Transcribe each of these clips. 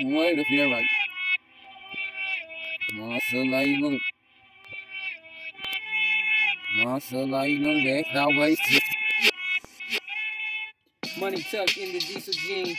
Wait a feel like. Masa lain Masa lain that's how wasted. Money tucked in the diesel jean.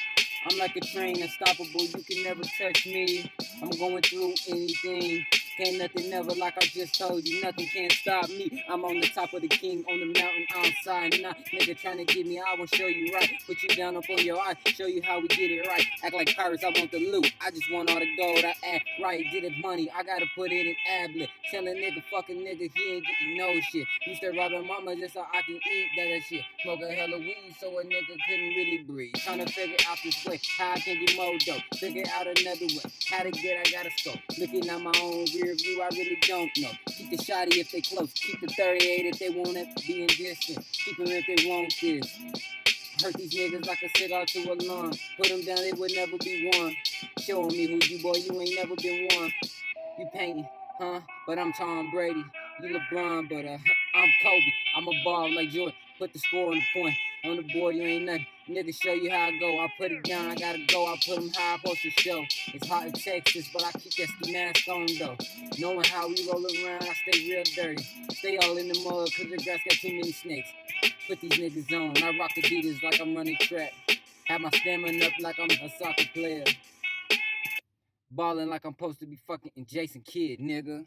I'm like a train, unstoppable. You can never touch me. I'm going through anything. Can't nothing never like I just told you. Nothing can't stop me. I'm on the top of the king, on the mountain outside. Nah, nigga trying to get me, I won't show you right. Put you down up on your eye, show you how we get it right. Act like pirates, I want the loot. I just want all the gold. I act right, get it money. I gotta put it in ablet. Tell a nigga, fucking nigga, he ain't getting no shit. Used to rob mama just so I can eat that shit. Smoke a hella weed so a nigga couldn't really breathe. Trying to figure out this way, how I can get more dope. Figure out another way, how to get, I gotta scope. Looking at my own rear view, I really don't know. Keep the shotty if they close. Keep the 38 if they want it, be in distance. Keep them if they want this. Hurt these niggas like a cigar to a lawn. Put them down, they would never be one. Showing me who you boy, you ain't never been one. You Peyton, huh? But I'm Tom Brady. You LeBron, but uh, I'm Kobe. I'm a ball like Jordan. Put the score on the point. On the board, you ain't nothing. Nigga, show you how I go. I put it down, I gotta go. I put them high, post the show. It's hot in Texas, but I keep that ski mask on though. Knowing how we roll around, I stay real dirty. Stay all in the mud, cause the grass got too many snakes. Put these niggas on. I rock beaters like I'm running track. Have my stamina up like I'm a soccer player. Balling like I'm supposed to be fucking Jason Kidd, nigga.